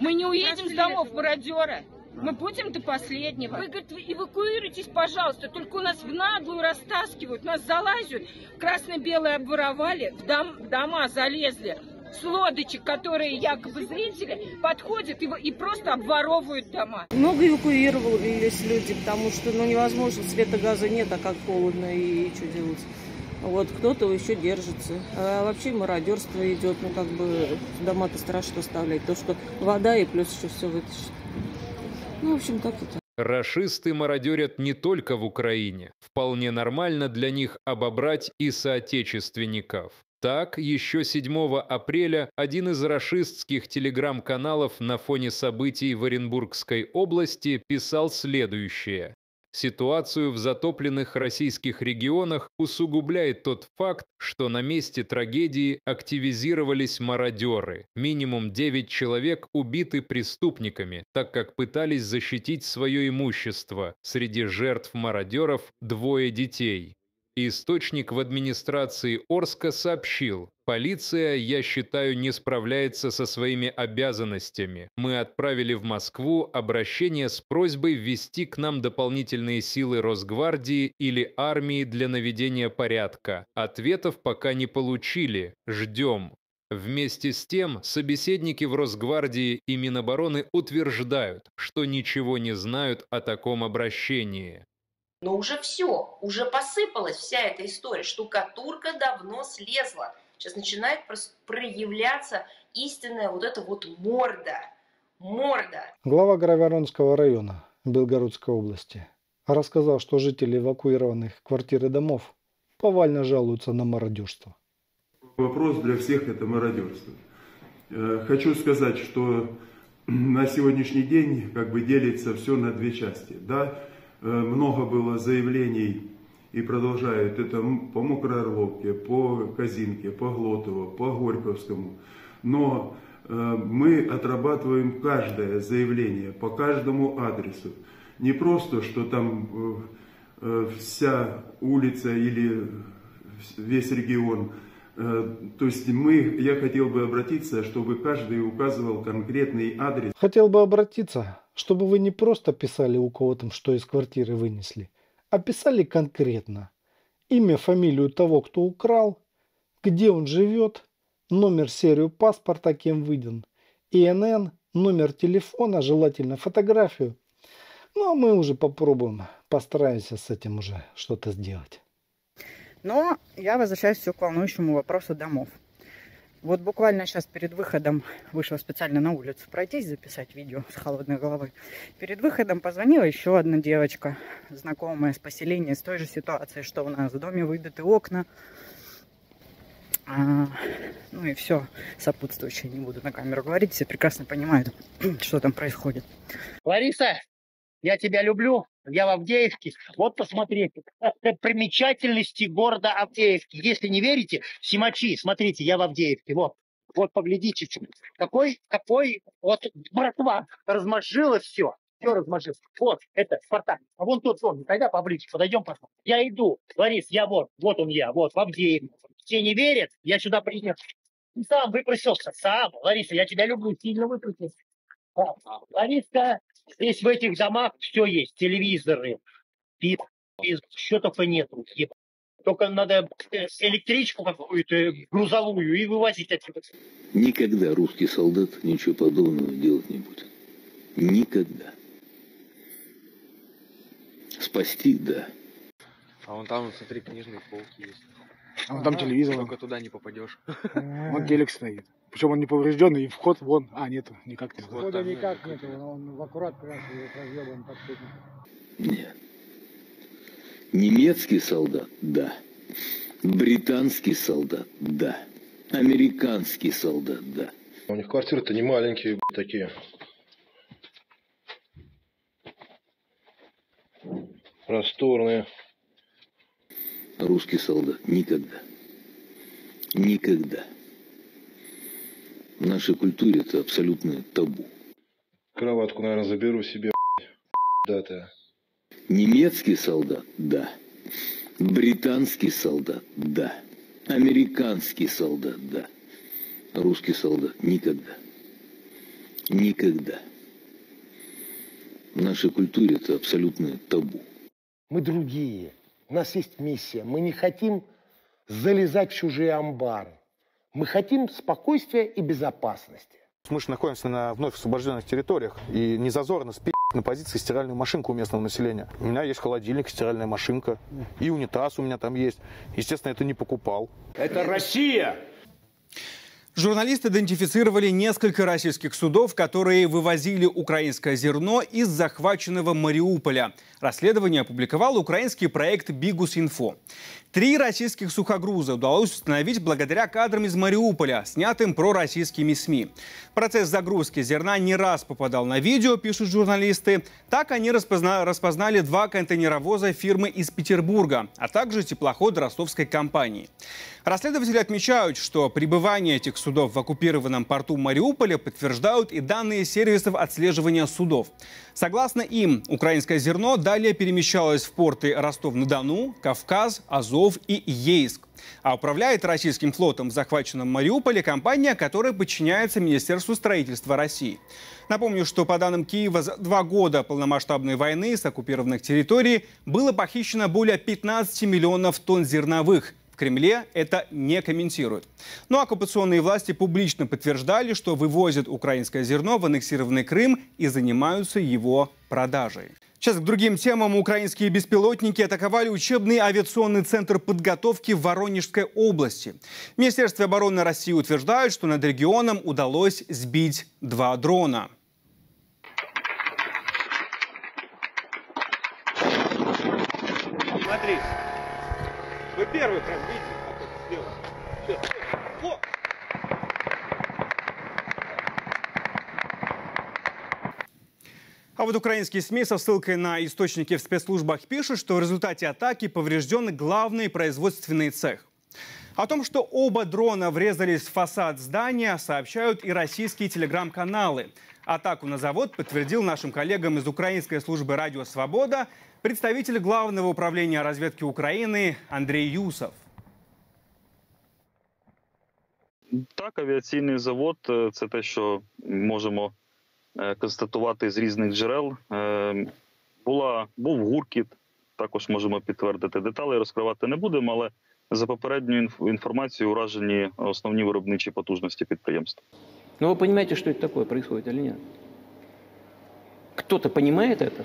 Мы не уедем с домов мародера. Мы будем до последнего. Вы, говорит, эвакуируйтесь, пожалуйста. Только у нас в наглую растаскивают, нас залазят. Красно-белые обворовали, в дом, дома залезли. С лодочек, которые якобы зрители, подходят и, и просто обворовывают дома. Много эвакуировались люди, потому что ну, невозможно, света газа нет, а как холодно и что делать. Вот кто-то еще держится. А вообще мародерство идет, ну как бы дома-то страшно оставлять. То, что вода и плюс еще все вытащит. Ну, в общем, так это. Рашисты мародерят не только в Украине. Вполне нормально для них обобрать и соотечественников. Так, еще 7 апреля один из рашистских телеграм-каналов на фоне событий в Оренбургской области писал следующее. Ситуацию в затопленных российских регионах усугубляет тот факт, что на месте трагедии активизировались мародеры. Минимум 9 человек убиты преступниками, так как пытались защитить свое имущество. Среди жертв мародеров двое детей. Источник в администрации Орска сообщил, полиция, я считаю, не справляется со своими обязанностями. Мы отправили в Москву обращение с просьбой ввести к нам дополнительные силы Росгвардии или армии для наведения порядка. Ответов пока не получили. Ждем. Вместе с тем, собеседники в Росгвардии и Минобороны утверждают, что ничего не знают о таком обращении. Но уже все, уже посыпалась вся эта история. Штукатурка давно слезла. Сейчас начинает проявляться истинная вот эта вот морда. Морда. Глава Гравяронского района Белгородской области рассказал, что жители эвакуированных квартир и домов повально жалуются на мародерство. Вопрос для всех это мародерство. Э, хочу сказать, что на сегодняшний день как бы делится все на две части. Да? Э, много было заявлений и продолжают это по Мокроорловке, по Казинке, по Глотово, по Горьковскому. Но э, мы отрабатываем каждое заявление по каждому адресу. Не просто, что там э, вся улица или весь регион. То есть мы, я хотел бы обратиться, чтобы каждый указывал конкретный адрес. Хотел бы обратиться чтобы вы не просто писали у кого там, что из квартиры вынесли, а писали конкретно имя, фамилию того, кто украл, где он живет, номер, серию паспорта, кем выдан, ИНН, номер телефона, желательно фотографию. Ну, а мы уже попробуем, постараемся с этим уже что-то сделать. Но я возвращаюсь все к волнующему вопросу домов. Вот буквально сейчас перед выходом вышла специально на улицу пройтись, записать видео с холодной головой. Перед выходом позвонила еще одна девочка, знакомая с поселения, с той же ситуацией, что у нас в доме выбиты окна. А, ну и все сопутствующее, не буду на камеру говорить, все прекрасно понимают, что там происходит. Лариса, я тебя люблю, я в Авдеевке. Вот посмотрите, примечательности города Авдеевки. Если не верите, Симачи, смотрите, я в Авдеевке. Вот, вот поглядите, какой, какой, вот братва размозжила все. Все размозжил. Вот, это Спартак. А вон тот вон, тогда поближе, подойдем, посмотрим. Я иду, Ларис, я вот, вот он я, вот, в Авдеевке. Все не верят, я сюда. И сам выпросился, сам. Лариса, я тебя люблю, сильно выпросился. Лариска, Здесь в этих домах все есть. Телевизоры, пип, что только нету. Только надо э, электричку какую-то грузовую и вывозить отсюда. Никогда русский солдат ничего подобного делать не будет. Никогда. Спасти, да. А вон там, смотри, книжные полки есть. А вон там телевизор. Только туда не попадешь. Вон телек стоит. Причем он не поврежденный, и вход вон. А, нету, никак нет. Входа никак нету, он в аккурат разъебан Нет. Немецкий солдат, да. Британский солдат, да. Американский солдат, да. У них квартиры-то не маленькие, такие. Просторные. Русский солдат никогда. Никогда. В нашей культуре это абсолютно табу. Кроватку, наверное, заберу себе, дата. Немецкий солдат, да. Британский солдат, да. Американский солдат, да. Русский солдат никогда. Никогда. В нашей культуре это абсолютное табу. Мы другие. У нас есть миссия. Мы не хотим залезать в чужие амбары. Мы хотим спокойствия и безопасности. Мы же находимся на вновь освобожденных территориях, и не зазорно спи на позиции стиральную машинку у местного населения. У меня есть холодильник, стиральная машинка, и унитаз у меня там есть. Естественно, это не покупал. Это Россия! Журналисты идентифицировали несколько российских судов, которые вывозили украинское зерно из захваченного Мариуполя. Расследование опубликовал украинский проект «Бигус.Инфо». Три российских сухогруза удалось установить благодаря кадрам из Мариуполя, снятым пророссийскими СМИ. Процесс загрузки зерна не раз попадал на видео, пишут журналисты. Так они распозна- распознали два контейнеровоза фирмы из Петербурга, а также теплоход ростовской компании. Расследователи отмечают, что пребывание этих судов в оккупированном порту Мариуполя подтверждают и данные сервисов отслеживания судов. Согласно им, украинское зерно далее перемещалось в порты Ростов-на-Дону, Кавказ, Азов и Ейск. А управляет российским флотом в захваченном Мариуполе компания, которая подчиняется Министерству строительства России. Напомню, что по данным Киева за два года полномасштабной войны с оккупированных территорий было похищено более 15 миллионов тонн зерновых. В Кремле это не комментируют. Но оккупационные власти публично подтверждали, что вывозят украинское зерно в аннексированный Крым и занимаются его продажей. Сейчас к другим темам. Украинские беспилотники атаковали учебный авиационный центр подготовки в Воронежской области. В Министерстве обороны России утверждают, что над регионом удалось сбить два дрона. Смотри. Вы первый прям видели, как это сделано. А вот украинские СМИ со ссылкой на источники в спецслужбах пишут, что в результате атаки поврежден главный производственный цех. О том, что оба дрона врезались в фасад здания, сообщают и российские телеграм-каналы. Атаку на завод подтвердил нашим коллегам из украинской службы «Радио Свобода» представитель Главного управления разведки Украины Андрей Юсов. Так, авіаційний завод е, це те, що можемо е, констатувати з різних джерел. Е, Була, був гуркіт, також можемо підтвердити. Деталі розкривати не будемо, але за попередньою інф- інформацією уражені основні виробничі потужності підприємства. Но вы понимаете, что это такое происходит или нет? Кто-то понимает это?